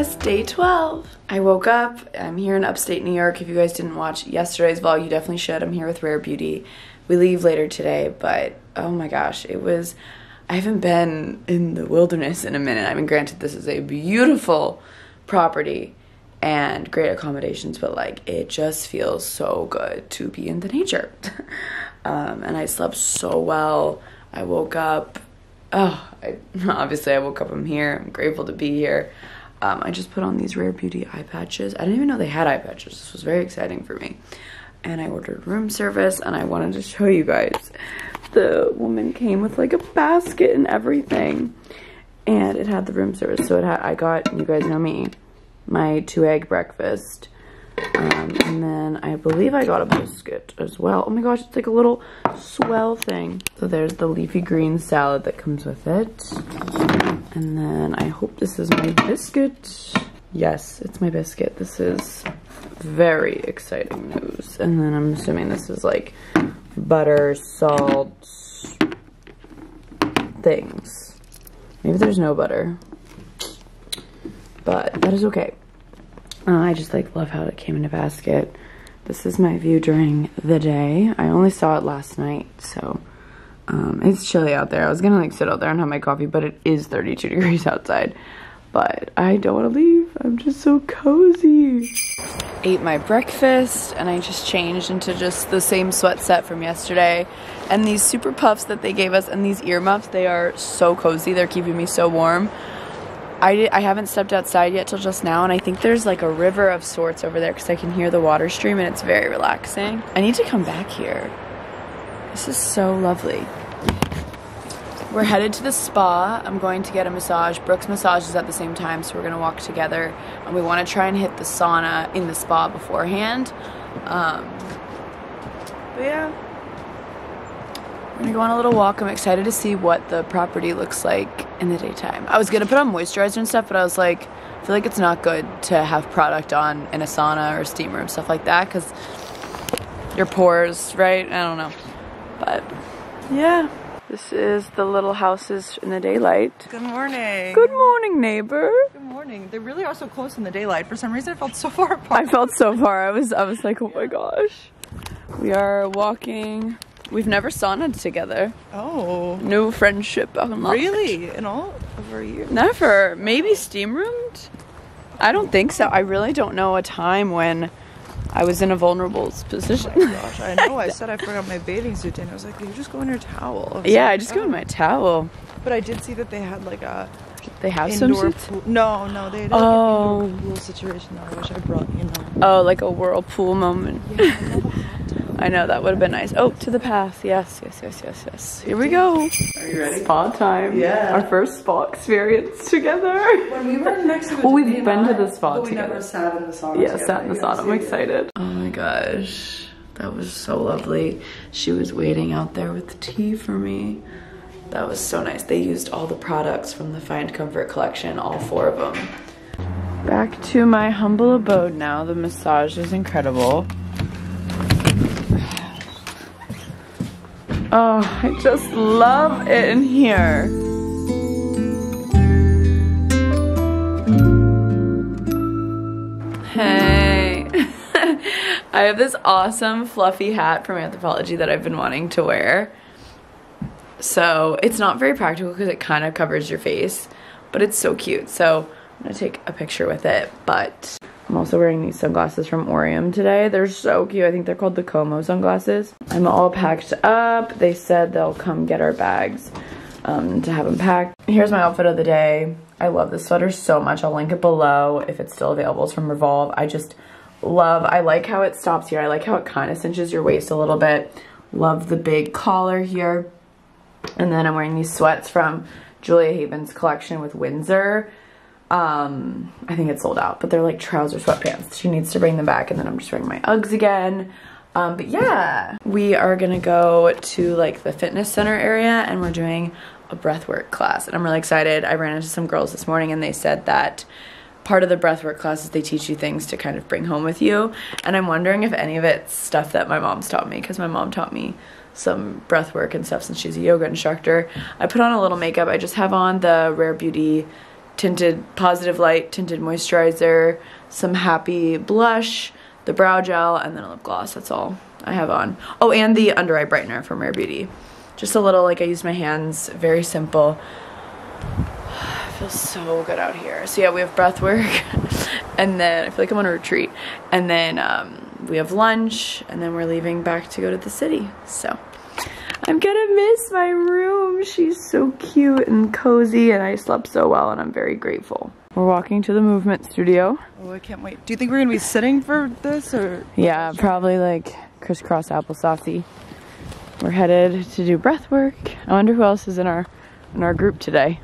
Day 12. I woke up, I'm here in upstate New York. If you guys didn't watch yesterday's vlog, you definitely should. I'm here with Rare Beauty. We leave later today, but oh my gosh, it was, I haven't been in the wilderness in a minute. I mean, granted, this is a beautiful property and great accommodations, but like it just feels so good to be in the nature. um, and I slept so well. I woke up oh, I, obviously I woke up, I'm here, I'm grateful to be here. Um, I just put on these Rare Beauty eye patches. I didn't even know they had eye patches. This was very exciting for me. And I ordered room service and I wanted to show you guys. The woman came with like a basket and everything. And it had the room service. So it had, I got, you guys know me, my two egg breakfast um, and then I believe I got a biscuit as well. Oh my gosh, it's like a little swell thing. So there's the leafy green salad that comes with it. And then I hope this is my biscuit. Yes, it's my biscuit. This is very exciting news. And then I'm assuming this is like butter, salt, things. Maybe there's no butter. But that is okay. Uh, I just like love how it came in a basket. This is my view during the day. I only saw it last night, so um, it's chilly out there. I was gonna like sit out there and have my coffee, but it is 32 degrees outside. But I don't want to leave. I'm just so cozy. Ate my breakfast and I just changed into just the same sweat set from yesterday. And these super puffs that they gave us and these earmuffs, they are so cozy. They're keeping me so warm. I, I haven't stepped outside yet till just now, and I think there's like a river of sorts over there because I can hear the water stream and it's very relaxing. I need to come back here. This is so lovely. We're headed to the spa. I'm going to get a massage. Brooke's massages at the same time, so we're gonna walk together. And we wanna try and hit the sauna in the spa beforehand. Um, but yeah, we're gonna go on a little walk. I'm excited to see what the property looks like in the daytime. I was gonna put on moisturizer and stuff, but I was like, I feel like it's not good to have product on in a sauna or steam room stuff like that because your pores, right? I don't know. But yeah, this is the little houses in the daylight. Good morning. Good morning, neighbor. Good morning. They really are so close in the daylight. For some reason, I felt so far apart. I felt so far. I was, I was like, oh my gosh. We are walking We've never saunaed together. Oh. No friendship unlocked. Really? In all over a year? Never. Maybe steam roomed? I don't think so. I really don't know a time when I was in a vulnerable position. Oh my gosh, I know. I said I forgot my bathing suit and I was like, you just go in your towel. Yeah, I just oh. go in oh. my towel. But I did see that they had like a they have indoor some pool. No, no, they had like oh. an indoor pool situation though. I wish I brought you know. Oh, like a whirlpool moment. Yeah, I know that would have been nice. Oh, to the path. Yes, yes, yes, yes, yes. Here we go. Are you ready? Spa time. Yeah. Our first spa experience together. When we were next to Well, we've been to the spa together. we never sat in the sauna Yeah, sat in the sauna. I'm excited. Oh my gosh. That was so lovely. She was waiting out there with tea for me. That was so nice. They used all the products from the Find Comfort collection, all four of them. Back to my humble abode now. The massage is incredible. Oh, I just love it in here. Hey. I have this awesome fluffy hat from Anthropologie that I've been wanting to wear. So it's not very practical because it kind of covers your face, but it's so cute. So I'm gonna take a picture with it, but I'm also wearing these sunglasses from Aureum today. They're so cute. I think they're called the Como sunglasses. I'm all packed up. They said they'll come get our bags um, to have them packed. Here's my outfit of the day. I love this sweater so much. I'll link it below if it's still available. It's from Revolve. I just love, I like how it stops here. I like how it kind of cinches your waist a little bit. Love the big collar here. And then I'm wearing these sweats from Julia Havens' collection with Windsor. Um, I think it's sold out, but they're like trouser sweatpants. She needs to bring them back and then I'm just wearing my Uggs again. Um, but yeah, we are gonna go to like the fitness center area and we're doing a breathwork class and I'm really excited. I ran into some girls this morning and they said that part of the breathwork class is they teach you things to kind of bring home with you. And I'm wondering if any of it's stuff that my mom's taught me because my mom taught me some breath work and stuff since she's a yoga instructor. I put on a little makeup. I just have on the Rare Beauty tinted Positive Light tinted moisturizer, some Happy blush, the brow gel, and then a lip gloss. That's all I have on. Oh, and the under eye brightener from Rare Beauty. Just a little, like I used my hands, very simple. I feel so good out here. So yeah, we have breath work, and then I feel like I'm on a retreat, and then um, we have lunch, and then we're leaving back to go to the city. So I'm gonna miss my room. She's so cute and cozy, and I slept so well, and I'm very grateful. We're walking to the movement studio. Oh, I can't wait. Do you think we're gonna be sitting for this or? Yeah, probably like crisscross applesaucy. We're headed to do breath work. I wonder who else is in our in our group today.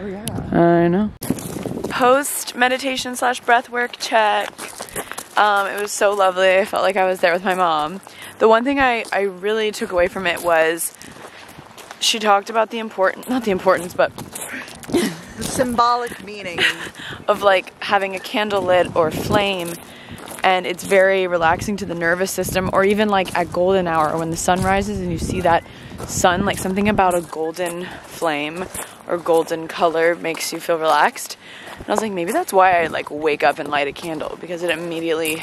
Oh yeah. I know. Post meditation slash breath work check. Um, it was so lovely. I felt like I was there with my mom. The one thing I, I really took away from it was she talked about the important, not the importance, but The symbolic meaning. of like having a candle lit or flame and it's very relaxing to the nervous system or even like at golden hour when the sun rises and you see that sun like something about a golden flame or golden color makes you feel relaxed and i was like maybe that's why i like wake up and light a candle because it immediately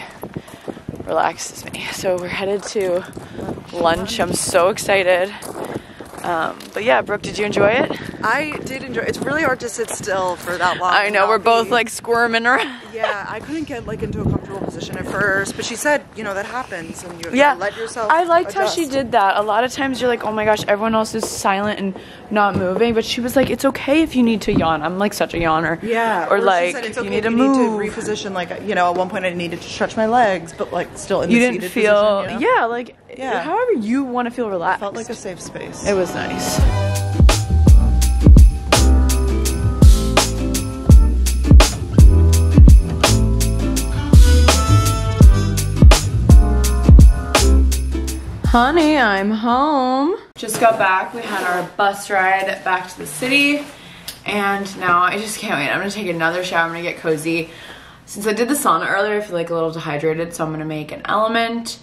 relaxes me. So we're headed to lunch. I'm so excited um, but yeah brooke did you enjoy it I did enjoy. It's really hard to sit still for that long. i know we're both like squirming around Yeah, I couldn't get like into a comfortable position at first, but she said, you know, that happens, and you yeah let yourself. i liked how she did that a lot of times you're like oh my gosh everyone else is silent and not moving but she was like it's okay if you need to yawn i'm like such a yawner Yeah, or, she like said it's you okay need to if move need to reposition. Like you know, at one point I needed to stretch my legs, but like still in you the didn't seated feel position, you know? yeah like Yeah. however you want to feel relaxed It felt like a safe space. it was nice Honey, I'm home. Just got back. We had our bus ride back to the city. And now I just can't wait. I'm gonna take another shower. I'm gonna get cozy. Since I did the sauna earlier, I feel like a little dehydrated, so I'm gonna make an LMNT.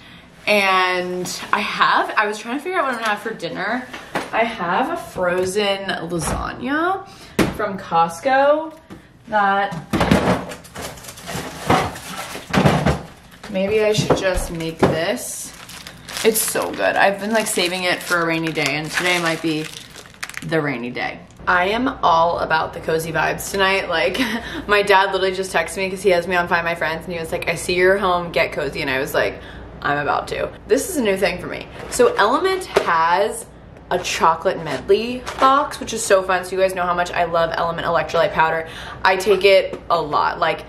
And I have, I was trying to figure out what I'm gonna have for dinner. I have a frozen lasagna from Costco that maybe I should just make this. It's so good. I've been like saving it for a rainy day, and today might be the rainy day. I am all about the cozy vibes tonight. Like, my dad literally just texted me because he has me on Find My Friends, and he was like, I see you're home, get cozy. And I was like, I'm about to. This is a new thing for me. So, LMNT has a chocolate medley box, which is so fun. So, you guys know how much I love LMNT electrolyte powder. I take it a lot. Like,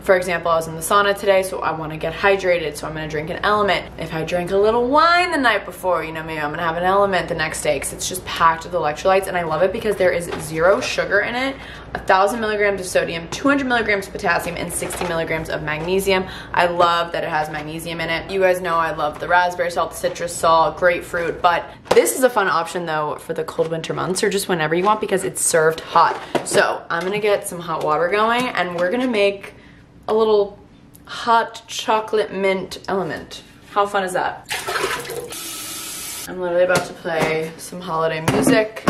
for example, I was in the sauna today, so I want to get hydrated, so I'm going to drink an LMNT. If I drink a little wine the night before, you know, maybe I'm going to have an LMNT the next day because it's just packed with electrolytes, and I love it because there is zero sugar in it, a thousand milligrams of sodium, 200 milligrams of potassium, and 60 milligrams of magnesium. I love that it has magnesium in it. You guys know I love the raspberry salt, the citrus salt, grapefruit, but this is a fun option though for the cold winter months or just whenever you want because it's served hot. So I'm going to get some hot water going, and we're going to make a little hot chocolate mint LMNT. How fun is that? I'm literally about to play some holiday music.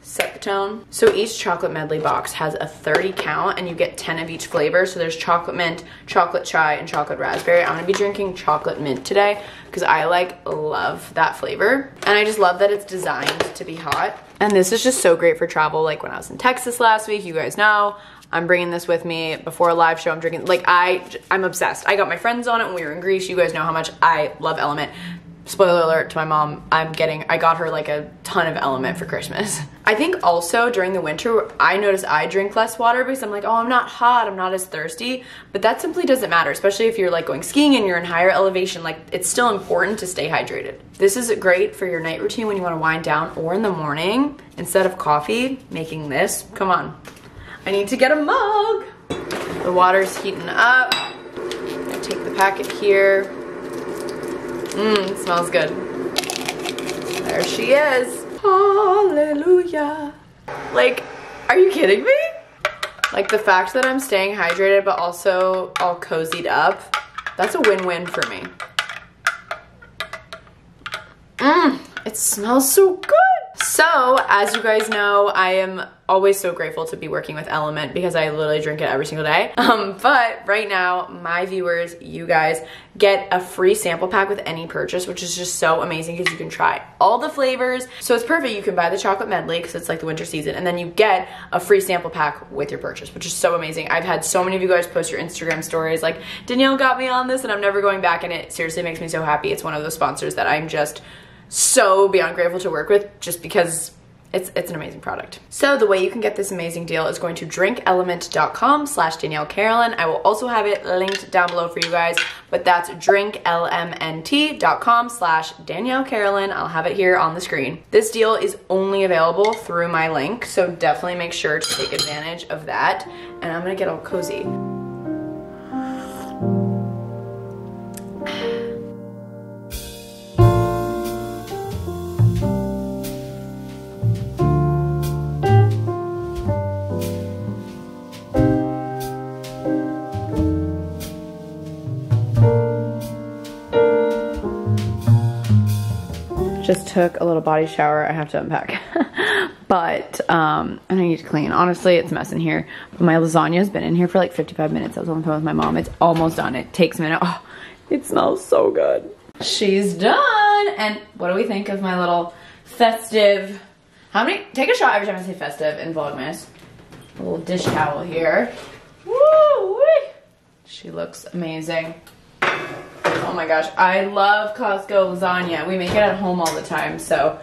Set the tone. So each chocolate medley box has a 30 count and you get 10 of each flavor. So there's chocolate mint, chocolate chai, and chocolate raspberry. I'm gonna be drinking chocolate mint today because I like love that flavor. And I just love that it's designed to be hot. And this is just so great for travel. Like when I was in Texas last week, you guys know, I'm bringing this with me before a live show. I'm drinking, like I, I'm obsessed. I got my friends on it when we were in Greece. You guys know how much I love LMNT. Spoiler alert to my mom, I'm getting, I got her like a ton of LMNT for Christmas. I think also during the winter, I notice I drink less water because I'm like, oh, I'm not hot, I'm not as thirsty. But that simply doesn't matter, especially if you're like going skiing and you're in higher elevation. Like, it's still important to stay hydrated. This is great for your night routine when you want to wind down or in the morning. Instead of coffee, making this. Come on. I need to get a mug. The water's heating up. I take the packet here. Mmm, smells good. There she is. Hallelujah. Like, are you kidding me? Like the fact that I'm staying hydrated but also all cozied up, that's a win-win for me. Mmm, it smells so good. So, as you guys know, I am always so grateful to be working with LMNT because I literally drink it every single day. Um, but right now, my viewers, you guys, get a free sample pack with any purchase, which is just so amazing because you can try all the flavors. So it's perfect. You can buy the chocolate medley because it's like the winter season, and then you get a free sample pack with your purchase, which is so amazing. I've had so many of you guys post your Instagram stories like, Danielle got me on this and I'm never going back, and it seriously makes me so happy. It's one of those sponsors that I'm just so beyond grateful to work with just because it's, it's an amazing product. So the way you can get this amazing deal is going to drinklmnt.com slash Danielle Carolan. I will also have it linked down below for you guys, but that's drinklmnt.com slash Danielle Carolan. I'll have it here on the screen. This deal is only available through my link, so definitely make sure to take advantage of that. And I'm gonna get all cozy. Just took a little body shower. I have to unpack. but, um, and I need to clean. Honestly, it's a mess in here. But my lasagna has been in here for like 55 minutes. I was on the phone with my mom. It's almost done. It takes a minute. Oh, it smells so good. She's done. And what do we think of my little festive, how many, take a shot every time I say festive in Vlogmas. A little dish towel here. Woo! She looks amazing. Oh my gosh, I love Costco lasagna. We make it at home all the time, so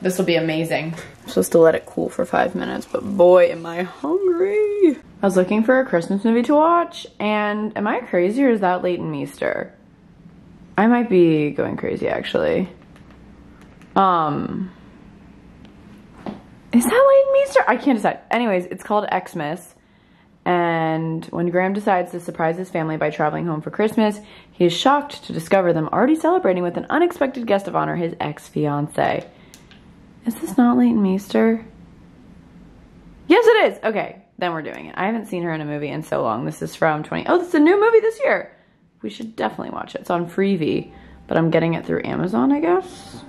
this will be amazing. I'm supposed to let it cool for five minutes, but boy, am I hungry. I was looking for a Christmas movie to watch, and am I crazy or is that Leighton Meester? I might be going crazy, actually. Um, is that Leighton Meester? I can't decide. Anyways, it's called EXmas. And when Graham decides to surprise his family by traveling home for Christmas, he is shocked to discover them already celebrating with an unexpected guest of honor, his ex-fiance. Is this not Leighton Meester? Yes, it is. Okay, then we're doing it. I haven't seen her in a movie in so long. This is from 20. Oh, this is a new movie this year. We should definitely watch it. It's on Freevee, but I'm getting it through Amazon, I guess.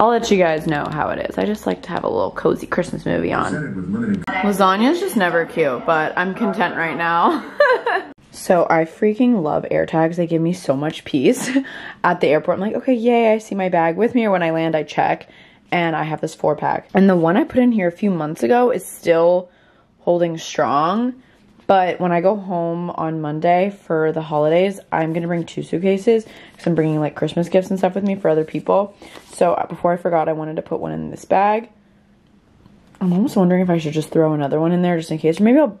I'll let you guys know how it is. I just like to have a little cozy Christmas movie on. Lasagna is just never cute, but I'm content right now. so I freaking love AirTags. They give me so much peace. At the airport, I'm like, okay, yay, I see my bag with me, or when I land, I check, and I have this four pack. And the one I put in here a few months ago is still holding strong. But when I go home on Monday for the holidays, I'm going to bring two suitcases because I'm bringing like Christmas gifts and stuff with me for other people. So uh, before I forgot, I wanted to put one in this bag. I'm almost wondering if I should just throw another one in there just in case. Or maybe I'll,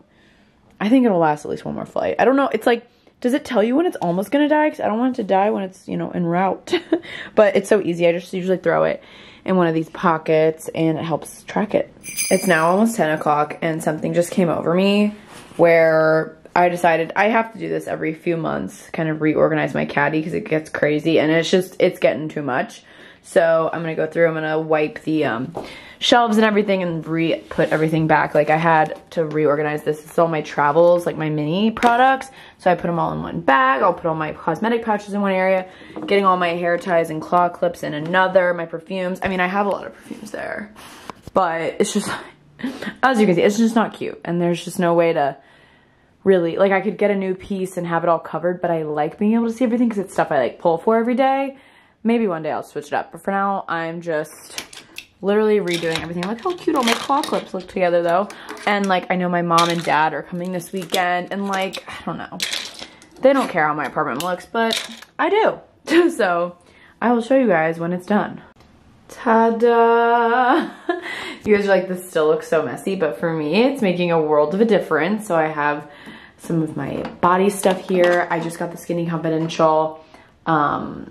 I think it'll last at least one more flight. I don't know. It's like, does it tell you when it's almost going to die? Because I don't want it to die when it's, you know, en route. but it's so easy. I just usually throw it in one of these pockets and it helps track it. It's now almost 10 o'clock and something just came over me where I decided I have to do this every few months, kind of reorganize my caddy because it gets crazy and it's just, it's getting too much. So I'm going to go through, I'm to wipe the um, shelves and everything and re-put everything back. Like I had to reorganize this. It's all my travels, like my mini products. So I put them all in one bag. I'll put all my cosmetic pouches in one area, getting all my hair ties and claw clips in another, my perfumes. I mean, I have a lot of perfumes there, but it's just, as you can see, it's just not cute. And there's just no way to really, like I could get a new piece and have it all covered, but I like being able to see everything because it's stuff I like pull for every day. Maybe one day I'll switch it up. But for now, I'm just literally redoing everything. Look how cute all my claw clips look together though. And like, I know my mom and dad are coming this weekend and like, I don't know. They don't care how my apartment looks, but I do. so I will show you guys when it's done. Ta-da! you guys are like, this still looks so messy, but for me, it's making a world of a difference. So I have some of my body stuff here. I just got the Skinny Confidential um,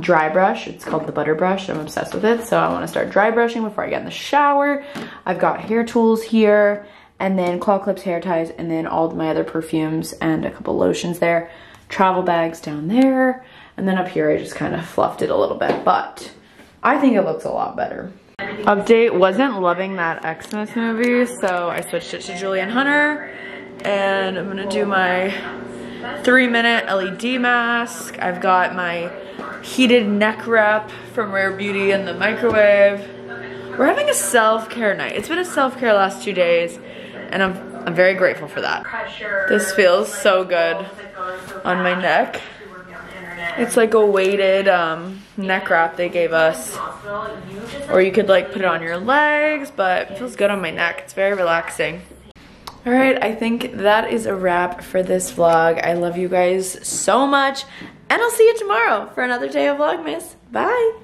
dry brush. It's called the butter brush. I'm obsessed with it. So I want to start dry brushing before I get in the shower. I've got hair tools here and then claw clips, hair ties, and then all my other perfumes and a couple lotions there. Travel bags down there. And then up here, I just kind of fluffed it a little bit, but I think it looks a lot better. Update, wasn't loving that EXmas movie, so I switched it to Julian Hunter. And I'm gonna do my three minute LED mask. I've got my heated neck wrap from Rare Beauty in the microwave. we're having a self-care night. It's been a self-care last two days, and I'm I'm very grateful for that. This feels so good on my neck. It's like a weighted um, neck wrap they gave us. Or you could like put it on your legs, but it feels good on my neck. It's very relaxing. All right, I think that is a wrap for this vlog. I love you guys so much, and I'll see you tomorrow for another day of Vlogmas. Bye.